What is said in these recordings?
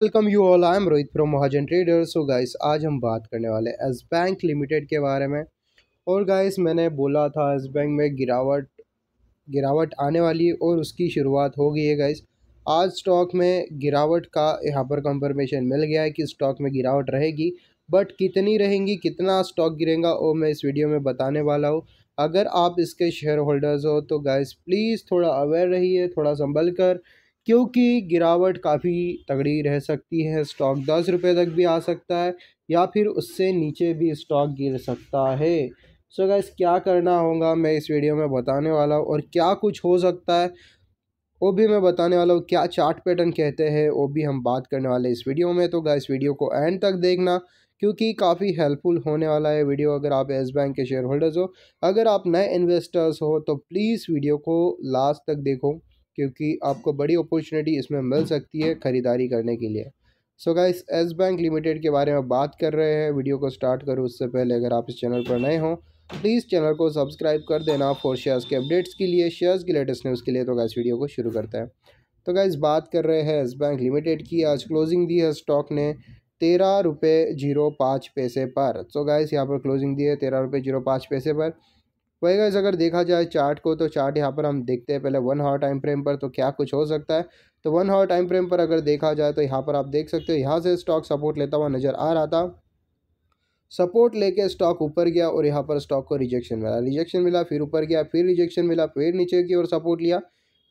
Welcome you all, I am Rohit from Mahajan trader so guys आज हम बात करने वाले एस बैंक लिमिटेड के बारे में। और गाइस मैंने बोला था एस बैंक में गिरावट गिरावट आने वाली और उसकी शुरुआत हो गई है गाइस आज स्टॉक में गिरावट का यहाँ पर कंफर्मेशन मिल गया है कि स्टॉक में गिरावट रहेगी। बट कितनी रहेंगी, कितना स्टॉक गिरेगा, वो मैं इस वीडियो में बताने वाला हूँ। अगर आप इसके शेयर होल्डर्स हो तो गाइस प्लीज़ थोड़ा अवेयर रहिए, थोड़ा संभल कर। क्योंकि गिरावट काफ़ी तगड़ी रह सकती है, स्टॉक दस रुपये तक भी आ सकता है या फिर उससे नीचे भी स्टॉक गिर सकता है। सो so गैस क्या करना होगा मैं इस वीडियो में बताने वाला हूँ और क्या कुछ हो सकता है, वो भी मैं बताने वाला हूँ। क्या चार्ट पैटर्न कहते हैं, वो भी हम बात करने वाले इस वीडियो में। तो गैस वीडियो को एंड तक देखना क्योंकि काफ़ी हेल्पफुल होने वाला है वीडियो अगर आप एस बैंक के शेयर होल्डर्स हो। अगर आप नए इन्वेस्टर्स हो तो प्लीज़ वीडियो को लास्ट तक देखो। क्योंकि आपको बड़ी अपॉर्चुनिटी इसमें मिल सकती है ख़रीदारी करने के लिए। So guys Yes Bank limited के बारे में बात कर रहे हैं। वीडियो को स्टार्ट करो उससे पहले अगर आप इस चैनल पर नए हों प्लीज़ चैनल को सब्सक्राइब कर देना फॉर शेयर्स के अपडेट्स के लिए शेयर्स की लेटेस्ट न्यूज़ के लिए। तो गैस वीडियो को शुरू करते हैं। तो गैस बात कर रहे हैं एस बैंक लिमिटेड की। आज क्लोजिंग दी है स्टॉक ने तेरह रुपये ज़ीरो पाँच पैसे पर। सो गैस यहाँ पर क्लोजिंग दी है तेरह रुपये ज़ीरो पाँच पैसे पर। वही गैस अगर देखा जाए चार्ट को तो चार्ट यहाँ पर हम देखते हैं पहले वन हावर टाइम फ्रेम पर तो क्या कुछ हो सकता है? तो वन हावर टाइम फ्रेम पर अगर देखा जाए तो यहाँ पर आप देख सकते हो, यहाँ से स्टॉक सपोर्ट लेता हुआ नज़र आ रहा था। सपोर्ट लेके स्टॉक ऊपर गया और यहाँ पर स्टॉक को रिजेक्शन मिला। रिजेक्शन मिला, फिर ऊपर गया, फिर रिजेक्शन मिला, फिर नीचे की ओर सपोर्ट लिया।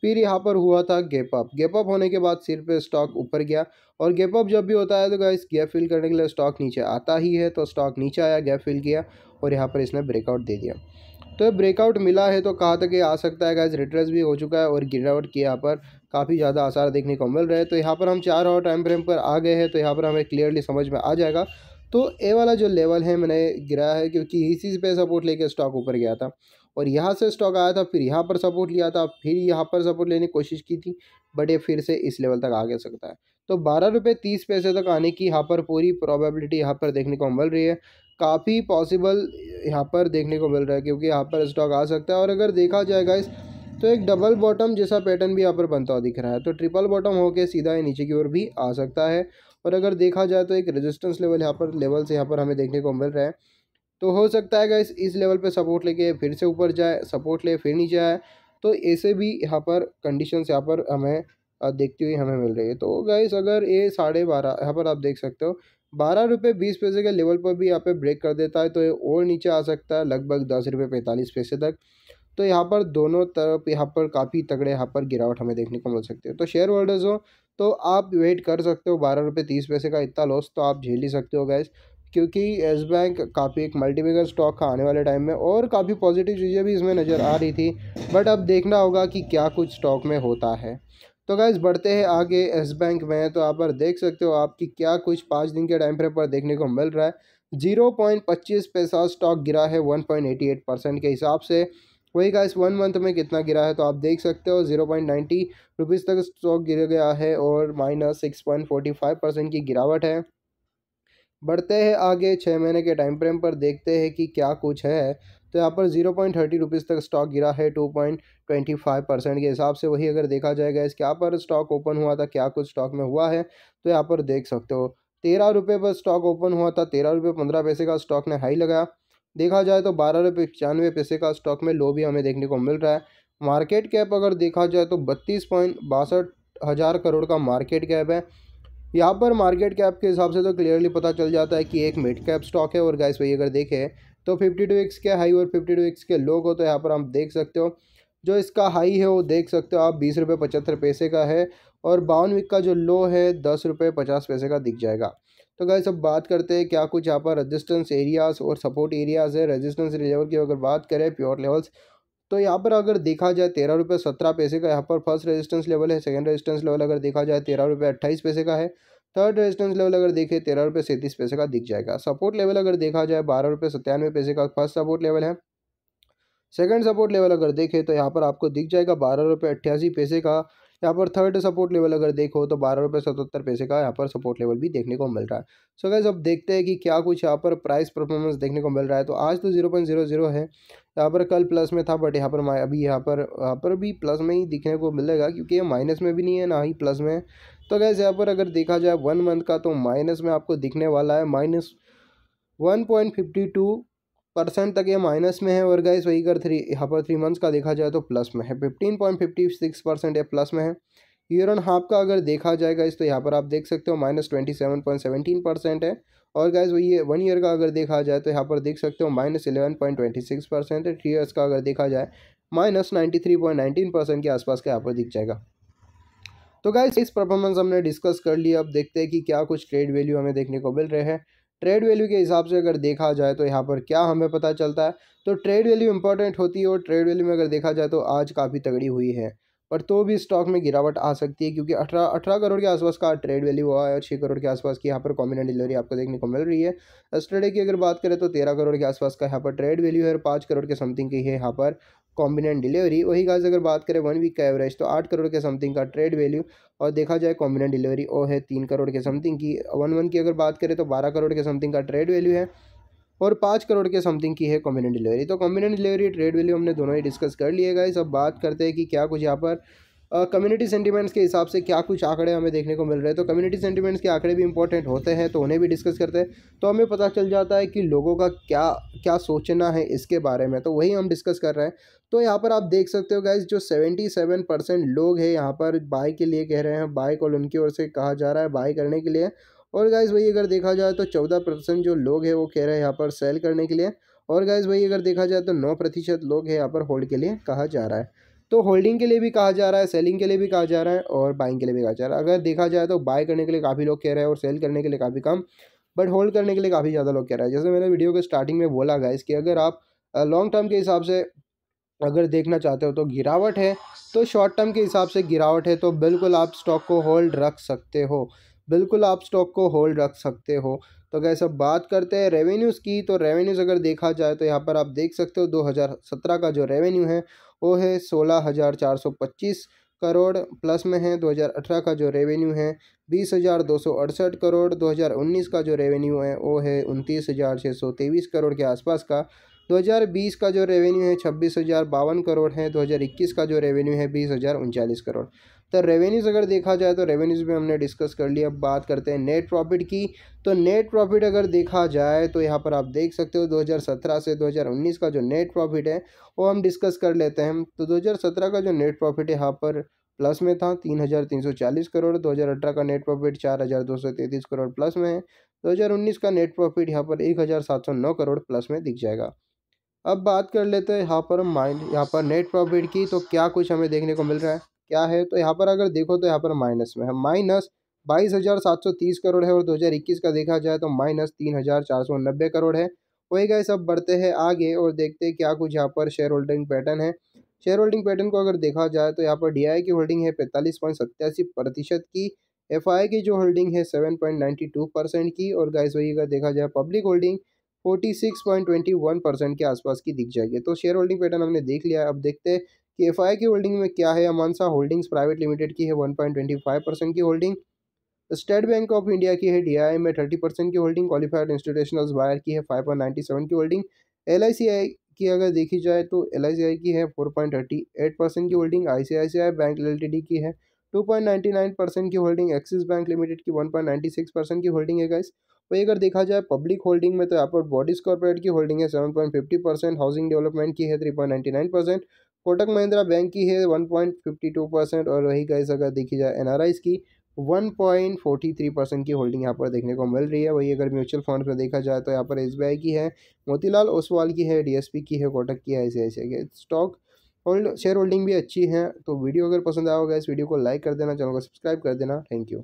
फिर यहाँ पर हुआ था गैप अप गैप अप होने के बाद सिर पे स्टॉक ऊपर गया और गैप अप जब भी होता है तो गाइस गैप फिल करने के लिए स्टॉक नीचे आता ही है तो स्टॉक नीचे आया गैप फिल किया और यहाँ पर इसने ब्रेकआउट दे दिया। तो ब्रेकआउट मिला है तो कहा तक ये आ सकता है गैस रिट्रेस भी हो चुका है और गिरावट की यहाँ पर काफ़ी ज़्यादा आसार देखने को मिल रहे हैं। तो यहाँ पर हम चार और टाइम फ्रेम पर आ गए हैं तो यहाँ पर हमें क्लियरली समझ में आ जाएगा। तो ए वाला जो लेवल है, मैंने गिराया है क्योंकि इसी पे सपोर्ट लेके स्टॉक ऊपर गया था। और यहाँ से स्टॉक आया था, फिर यहाँ पर सपोर्ट लिया था, फिर यहाँ पर सपोर्ट लेने की कोशिश की थी बट ये फिर से इस लेवल तक आ गया सकता है। तो बारह रुपये तीस पैसे तक आने की यहाँ पर पूरी प्रोबेबिलिटी यहाँ पर देखने को मिल रही है। काफ़ी पॉसिबल यहाँ पर देखने को मिल रहा है, क्योंकि यहाँ पर स्टॉक आ सकता है। और अगर देखा जाए गाइस तो एक डबल बॉटम जैसा पैटर्न भी यहाँ पर बनता हुआ दिख रहा है। तो ट्रिपल बॉटम होके सीधा ही नीचे की ओर भी आ सकता है। और अगर देखा जाए तो एक रेजिस्टेंस लेवल यहाँ पर लेवल से यहाँ पर हमें देखने को मिल रहा है। तो हो सकता है गाइस इस लेवल पे सपोर्ट लेके फिर से ऊपर जाए सपोर्ट ले, फिर नीचे आए। तो ऐसे भी यहाँ पर कंडीशन यहाँ पर हमें देखती हुई हमें मिल रही है। तो गाइस अगर ये साढ़े बारह, यहाँ पर आप देख सकते हो बारह रुपये बीस पैसे के लेवल पर भी यहाँ पे ब्रेक कर देता है तो ये और नीचे आ सकता है, लगभग दस रुपये पैंतालीस पैसे तक। तो यहाँ पर दोनों तरफ़ यहाँ पर काफ़ी तगड़े यहाँ पर गिरावट हमें देखने को मिल सकती है। तो शेयर होल्डर्स हो तो आप वेट कर सकते हो बारह रुपये तीस पैसे का इतना लॉस तो आप झेल ही सकते हो गैस क्योंकि येस बैंक काफ़ी एक मल्टीमेकर स्टॉक का आने वाले टाइम में और काफ़ी पॉजिटिव चीज़ें भी इसमें नज़र आ रही थी बट अब देखना होगा कि क्या कुछ स्टॉक में होता है। तो गैस बढ़ते हैं आगे एस बैंक में। तो आप पर देख सकते हो आपकी क्या कुछ पाँच दिन के टाइम फ्रेम पर देखने को मिल रहा है। ज़ीरो पॉइंट पच्चीस पैसा स्टॉक गिरा है one point eighty eight percent के हिसाब से। वही गाइस वन मंथ में कितना गिरा है तो आप देख सकते हो ज़ीरो पॉइंट नाइन्टी रुपीज़ तक स्टॉक गिर गया है और minus six point forty five percent की गिरावट है। बढ़ते हैं आगे छः महीने के टाइम फ्रेम पर देखते हैं कि क्या कुछ है। तो यहाँ पर ज़ीरो पॉइंट थर्टी रुपीज़ तक स्टॉक गिरा है, two point twenty five percent के हिसाब से। वही अगर देखा जाएगा इसके यहाँ पर स्टॉक ओपन हुआ था, क्या कुछ स्टॉक में हुआ है तो यहाँ पर देख सकते हो। तेरह रुपये पर स्टॉक ओपन हुआ था, तेरह रुपये पंद्रह पैसे का स्टॉक ने हाई लगाया। देखा जाए तो बारह रुपये पचानवे पैसे का स्टॉक में लो भी हमें देखने को मिल रहा है। मार्केट कैप अगर देखा जाए तो बत्तीस पॉइंट बासठ हज़ार करोड़ का मार्केट कैप है। यहाँ पर मार्केट कैप के हिसाब से तो क्लियरली पता चल जाता है कि एक मिड कैप स्टॉक है। और गैस वही अगर देखें तो फिफ्टी टू एक्स के हाई और फिफ्टी टू एक्स के लो को तो यहाँ पर हम देख सकते हो। जो इसका हाई है वो देख सकते हो आप, बीस रुपये पचहत्तर पैसे का है और बावन वीक का जो लो है, दस रुपये पचास पैसे का दिख जाएगा। तो गैस सब बात करते हैं क्या कुछ यहाँ पर रजिस्टेंस एरियाज़ और सपोर्ट एरियाज़ है। रजिस्टेंस लेवल की अगर बात करें प्योर लेवल्स तो यहाँ पर अगर देखा जाए तेरह रुपये सत्रह पैसे का यहाँ पर फ़र्स्ट रेजिस्टेंस लेवल है। सेकंड रेजिस्टेंस लेवल अगर देखा जाए तेरह रुपये अट्ठाईस पैसे का है। थर्ड रेजिस्टेंस लेवल अगर देखें, तेरह रुपये सैंतीस पैसे का दिख जाएगा। सपोर्ट लेवल अगर देखा जाए, बारह रुपये सत्तानवे पैसे का फ़र्स्ट सपोर्ट लेवल है। सेकंड सपोर्ट लेवल अगर देखें तो यहाँ पर आपको दिख जाएगा बारह रुपये अट्ठासी पैसे का। यहाँ पर थर्ड सपोर्ट लेवल अगर देखो तो बारह रुपये सतहत्तर पैसे का यहाँ पर सपोर्ट लेवल भी देखने को मिल रहा है। सो गैस अब देखते हैं कि क्या कुछ यहाँ पर प्राइस परफॉर्मेंस देखने को मिल रहा है। तो आज तो ज़ीरो पॉइंट ज़ीरो ज़ीरो है। यहाँ पर कल प्लस में था बट यहाँ पर अभी यहाँ पर यहाँ पर भी प्लस में ही दिखने को मिलेगा, क्योंकि ये माइनस में भी नहीं है, ना ही प्लस में। तो गैस यहाँ पर अगर देखा जाए वन मंथ का तो माइनस में आपको दिखने वाला है। Minus one point fifty two percent तक ये माइनस में है। और गाइस वही कर थ्री यहाँ पर थ्री मंथ्स का देखा जाए तो प्लस में है। Fifteen point fifty six percent ये प्लस में है। ईयर ऑन हाफ़ का अगर देखा जाएगा इस तो यहाँ पर आप देख सकते हो minus twenty seven point seventeen percent है। और गाइज़ वही वन ईयर का अगर देखा जाए तो यहाँ पर देख सकते हो minus eleven point twenty six percent है। थ्री ईयर्स का अगर देखा जाए minus ninety three point nineteen percent के आसपास का यहाँ पर दिख जाएगा। तो गाइज़ इस परफॉर्मेंस हमने डिस्कस कर लिया। अब देखते हैं कि क्या कुछ ट्रेड वैल्यू हमें देखने को मिल रहे हैं। ट्रेड वैल्यू के हिसाब से अगर देखा जाए तो यहाँ पर क्या हमें पता चलता है? तो ट्रेड वैल्यू इंपॉर्टेंट होती है और ट्रेड वैल्यू में अगर देखा जाए तो आज काफ़ी तगड़ी हुई है। पर तो भी स्टॉक में गिरावट आ सकती है, क्योंकि अठारह अठारह करोड़ के आसपास का ट्रेड वैल्यू हुआ है और छः करोड़ के आसपास की यहाँ पर कॉम्बिनेट डिलीवरी आपको देखने को मिल रही है। एस्टरडे की अगर बात करें तो तेरह करोड़ के आसपास का यहाँ पर ट्रेड वैल्यू है और पाँच करोड़ के समथिंग की है यहाँ पर कॉम्बिनेंट डिलीवरी वही गाज अगर बात करें वन वीक का एवरेज तो आठ करोड़ के समथिंग का ट्रेड वैल्यू और देखा जाए कॉम्बिनेंट डिलीवरी वो है तीन करोड़ के समथिंग की। वन वन की अगर बात करें तो बारह करोड़ के समथिंग का ट्रेड वैल्यू है। और पाँच करोड़ के समथिंग की है कॉम्बिनेंट डिलीवरी। तो कॉम्बिनेंट डिलीवरी ट्रेड वैल्यू हमने दोनों ही डिस्कस कर लिए गए सब बात करते हैं कि क्या कुछ यहाँ पर कम्युनिटी uh, सेंटीमेंट्स के हिसाब से क्या कुछ आंकड़े हमें देखने को मिल रहे हैं। तो कम्युनिटी सेंटीमेंट्स के आंकड़े भी इंपॉर्टेंट होते हैं तो उन्हें भी डिस्कस करते हैं। तो हमें पता चल जाता है कि लोगों का क्या क्या सोचना है इसके बारे में। तो वही हम डिस्कस कर रहे हैं। तो यहाँ पर आप देख सकते हो गाइज़ जो सेवेंटी सेवन परसेंट लोग हैं यहाँ पर बाई के लिए कह रहे हैं। बाइक और उनकी ओर से कहा जा रहा है बाई करने के लिए। और गाइज़ वही अगर देखा जाए तो चौदह परसेंट जो लोग हैं, वो कह रहे हैं यहाँ पर सेल करने के लिए। और गाइज़ वही अगर देखा जाए तो नौ प्रतिशत लोग हैं यहाँ पर होल्ड के लिए कहा जा रहा है। तो होल्डिंग के लिए भी कहा जा रहा है सेलिंग के लिए भी कहा जा रहा है और बाइंग के लिए भी कहा जा रहा है। अगर देखा जाए तो बाय करने के लिए काफ़ी लोग कह रहे हैं और सेल करने के लिए काफ़ी कम बट होल्ड करने के लिए काफ़ी ज़्यादा लोग कह रहे हैं। जैसे मैंने वीडियो के स्टार्टिंग में बोला गया कि अगर आप लॉन्ग टर्म के हिसाब से अगर देखना चाहते हो तो गिरावट है तो शॉर्ट टर्म के हिसाब से गिरावट है तो बिल्कुल आप स्टॉक को होल्ड रख सकते हो। बिल्कुल आप स्टॉक को होल्ड रख सकते हो। तो कैसे अब बात करते हैं रेवेन्यूज़ की। तो रेवेन्यूज़ अगर देखा जाए तो यहाँ पर आप देख सकते हो 2017 का जो रेवेन्यू है, वो है सोलह हज़ार चार सौ पच्चीस करोड़ प्लस में है। 2018 का जो रेवेन्यू है, बीस हज़ार दो सौ अड़सठ करोड़। 2019 का जो रेवेन्यू है, वो है उनतीस हज़ार छः सौ तेईस करोड़ के आसपास का। 2020 का जो रेवेन्यू है, छब्बीस हज़ार बावन करोड़ है। 2021 का जो रेवेन्यू है, बीस हज़ार उनचालीस करोड़। तो रेवेन्यूज़ अगर देखा जाए तो रेवेन्यूज़ भी हमने डिस्कस कर लिया, अब बात करते हैं नेट प्रॉफिट की। तो नेट प्रॉफिट अगर देखा जाए तो यहाँ पर आप देख सकते हो 2017 से 2019 का जो नेट प्रॉफिट है, वो हम डिस्कस कर लेते हैं। तो 2017 का जो नेट प्रॉफिट यहाँ पर प्लस में था, तीन हज़ार तीन सौ चालीस करोड़, दो हज़ार अठारह का नेट प्रॉफिट चार हज़ार दो सौ तैंतीस करोड़ प्लस में है। दो हज़ार उन्नीस का नेट प्रॉफिट यहाँ पर एक हज़ार सात सौ नौ करोड़ प्लस में दिख जाएगा। अब बात कर लेते हैं यहाँ पर माइंड यहाँ पर नेट प्रॉफिट की तो क्या कुछ हमें देखने को मिल रहा है? क्या है? तो यहाँ पर अगर देखो तो यहाँ पर माइनस में है। माइनस बाईस हज़ार सात सौ तीस करोड़ है और दो हज़ार इक्कीस का देखा जाए तो माइनस तीन हज़ार चार सौ नब्बे करोड़ है। वही गए सब, बढ़ते हैं आगे और देखते हैं क्या कुछ यहाँ पर शेयर होल्डिंग पैटर्न है। शेयर होल्डिंग पैटर्न को अगर देखा जाए तो यहाँ पर डीआई की होल्डिंग है पैंतालीस पॉइंट सत्तासी प्रतिशत की। एफ़ की जो होल्डिंग है seven point ninety two percent की और गाइस वही अगर देखा जाए public holding forty six point twenty one percent के आसपास की दिख जाएगी। तो शेयर होल्डिंग पैटर्न हमने देख लिया अब देखते हैं कि एफ़ की होल्डिंग में क्या है? अमानसा होल्डिंग्स प्राइवेट लिमिटेड की है one point twenty five percent की holding. State Bank of India की है डीआई में थर्टी परसेंट की होल्डिंग। क्वालिफाइड इंस्टीट्यूशनल बायर की है फाइव पॉइंट नाइन्टी सेवन की होल्डिंग। एल की अगर देखी जाए तो एल की है four point thirty eight percent की holding. I C I C I bank L T की है two point ninety nine percent की होल्डिंग। एक्सिस बैंक लिमिटेड की one point ninety six percent की होल्डिंग है गाइस वही अगर देखा जाए पब्लिक होल्डिंग में तो यहाँ पर बॉडीज कॉर्पोरेट की होल्डिंग है seven point fifty percent housing development की है three point ninety nine percent Kotak Mahindra bank की है one point fifty two percent और वही गाइस अगर देखी जाए एन की one point forty three percent की होल्डिंग यहाँ पर देखने को मिल रही है। वही अगर म्यूचुअल फंड में देखा जाए तो यहाँ पर एसबीआई की है, मोतीलाल ओसवाल की है डीएसपी की है, कोटक की है, ऐसे के स्टॉक होल्ड, शेयर होल्डिंग भी अच्छी है तो वीडियो अगर पसंद आया होगा इस वीडियो को लाइक कर देना, चैनल को सब्सक्राइब कर देना। Thank you.